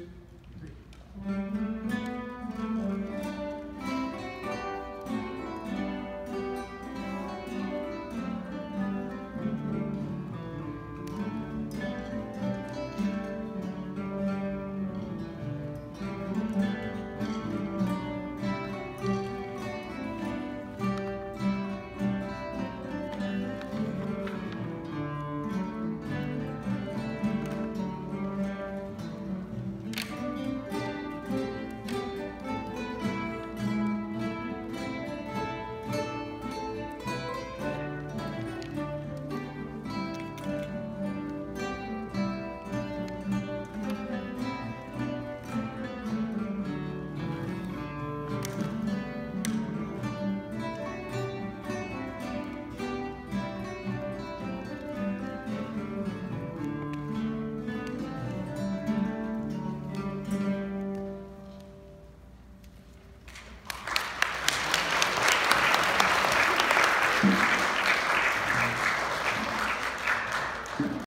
two, three.